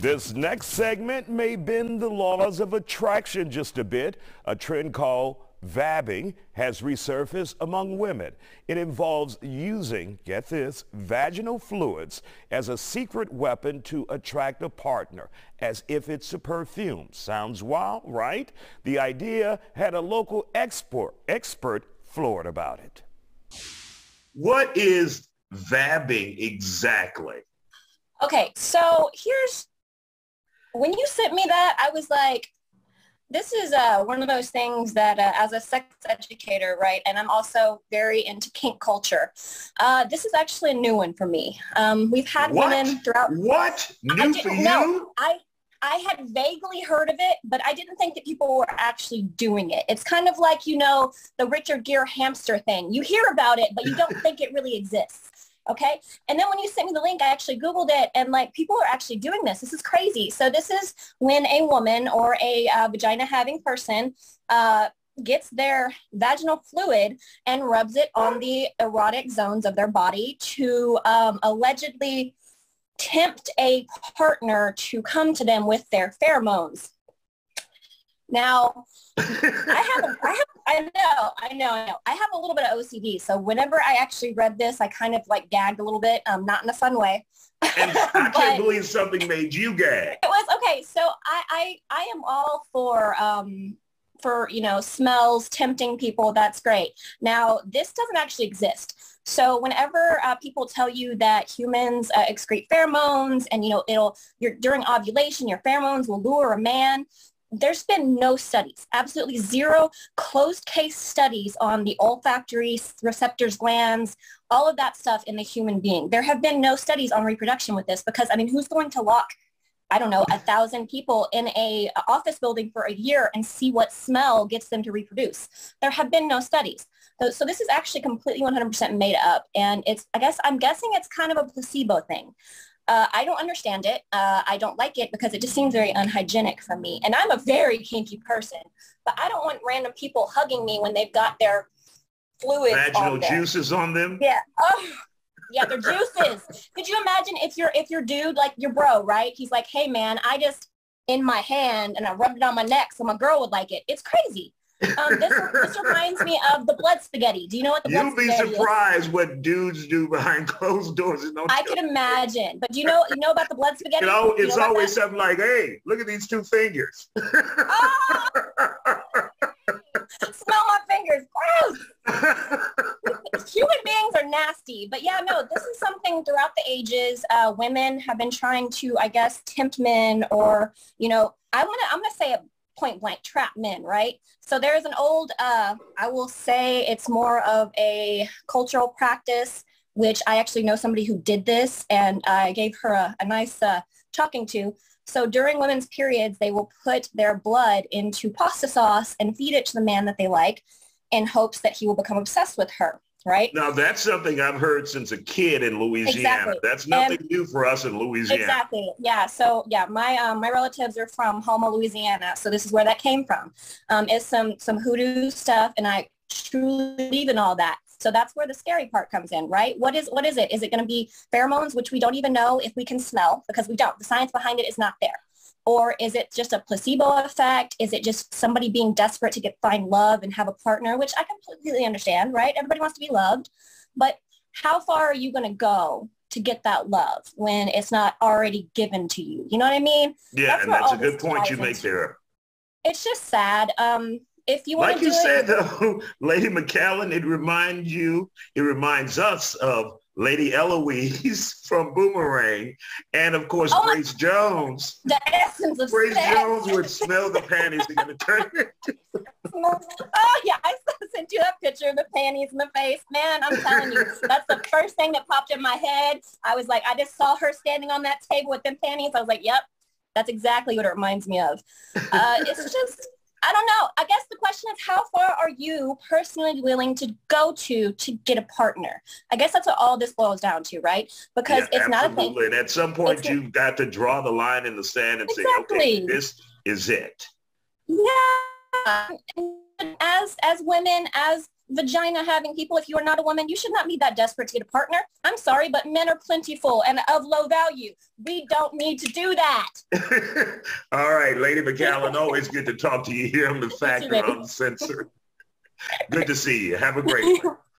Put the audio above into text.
This next segment may bend the laws of attraction just a bit. A trend called vabbing has resurfaced among women. It involves using, get this, vaginal fluids as a secret weapon to attract a partner, as if it's a perfume. Sounds wild, right? The idea had a local expert, expert floored about it. What is vabbing exactly? Okay, so here's when you sent me that, I was like, this is uh, one of those things that uh, as a sex educator, right, and I'm also very into kink culture, uh, this is actually a new one for me. Um, we've had what? women throughout. What? New for you? No, I, I had vaguely heard of it, but I didn't think that people were actually doing it. It's kind of like, you know, the Richard Gere hamster thing. You hear about it, but you don't think it really exists. Okay. And then when you sent me the link, I actually Googled it and like people are actually doing this. This is crazy. So this is when a woman or a uh, vagina having person uh, gets their vaginal fluid and rubs it on the erotic zones of their body to um, allegedly tempt a partner to come to them with their pheromones. Now, I have, a, I have, I know, I know, I know. I have a little bit of OCD. So whenever I actually read this, I kind of like gagged a little bit, um, not in a fun way. And I can't believe something made you gag. It was okay. So I, I, I am all for, um, for, you know, smells tempting people. That's great. Now, this doesn't actually exist. So whenever uh, people tell you that humans uh, excrete pheromones and, you know, it'll, you're, during ovulation, your pheromones will lure a man, there's been no studies, absolutely zero closed case studies on the olfactory receptors, glands, all of that stuff in the human being. There have been no studies on reproduction with this because, I mean, who's going to lock, I don't know, a thousand people in a office building for a year and see what smell gets them to reproduce? There have been no studies. So, so this is actually completely 100% made up. And it's, I guess, I'm guessing it's kind of a placebo thing. Uh, I don't understand it. Uh, I don't like it because it just seems very unhygienic for me. And I'm a very kinky person, but I don't want random people hugging me when they've got their fluids Vaginal on juices on them. Yeah. Oh, yeah, their juices. Could you imagine if your if your dude like your bro, right? He's like, hey man, I just in my hand and I rubbed it on my neck so my girl would like it. It's crazy. Um, this, this reminds me of the blood spaghetti. Do you know what the blood You'll be surprised is? what dudes do behind closed doors. No I could imagine. But do you know you know about the blood spaghetti? You know, You it's always something like, hey, look at these two fingers. Ah! smell my fingers. Gross. Human beings are nasty. But yeah, no, this is something throughout the ages. Uh, women have been trying to, I guess, tempt men or, you know, I want to, I'm going to say it point blank, trap men, right? So there's an old, uh, I will say it's more of a cultural practice, which I actually know somebody who did this and I gave her a, a nice uh, talking to. So during women's periods, they will put their blood into pasta sauce and feed it to the man that they like in hopes that he will become obsessed with her, right? now, that's something I've heard since a kid in Louisiana. Exactly. That's nothing new for us in Louisiana. Exactly. Yeah. So yeah, my um, my relatives are from Houma, Louisiana. So this is where that came from. Um, it's some some hoodoo stuff, and I truly believe in all that. So that's where the scary part comes in, right? What is what is it? Is it going to be pheromones, which we don't even know if we can smell because we don't. The science behind it is not there. Or is it just a placebo effect? Is it just somebody being desperate to get find love and have a partner, which I completely understand, right? Everybody wants to be loved. But how far are you going to go to get that love when it's not already given to you? You know what I mean? Yeah, That's and that's a good point you make into. there. It's just sad. Um, if you want Like you do said, though, Lady McCallan, it reminds you, it reminds us of Lady Eloise from Boomerang, and of course Oh Grace Jones. the essence of Grace sex. Jones would smell the panties and gonna turn Oh yeah, I sent you that picture of the panties in the face. Man, I'm telling you, that's the first thing that popped in my head. I was like, I just saw her standing on that table with them panties. I was like, yep, that's exactly what it reminds me of. Uh, it's just, I don't know. I guess the question is, how far are you personally willing to go to to get a partner? I guess that's what all this boils down to, right? Because Yeah, it's not a thing. absolutely. And at some point, you've got to draw the line in the sand and say, okay, this is it. Yeah. And As as women, as vagina having people. If you are not a woman, you should not be that desperate to get a partner. I'm sorry, but men are plentiful and of low value. We don't need to do that. All right, Lady McAllen, always good to talk to you here on the Factor Uncensored. Good to see you. Have a great one.